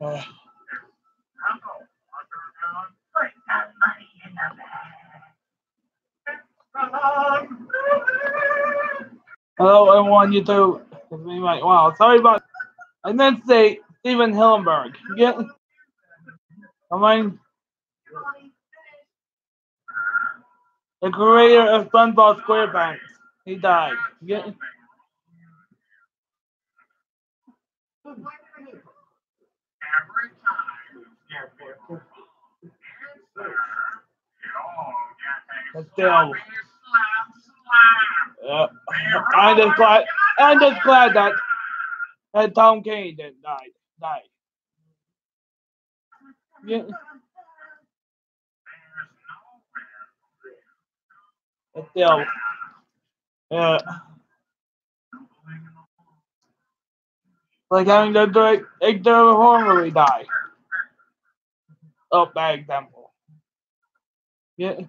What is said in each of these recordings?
Uh, Hello, everyone. You too. It's me, Mike. Wow. Sorry about. And then say Stephen Hillenburg. Get? Am I? The creator of SpongeBob SquarePants. He died. You get? But still, yeah. I'm just glad. I'm just glad that that Tom Kane didn't die. Die. Yeah. Yeah. Like having the direct Victor Hormary die. Oh, bad example. Yeah.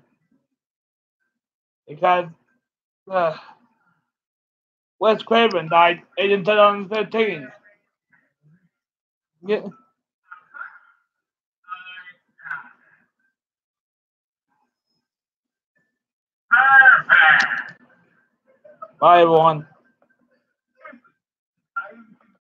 Because uh, Wes Craven died in 2015. Yeah. Bye, everyone.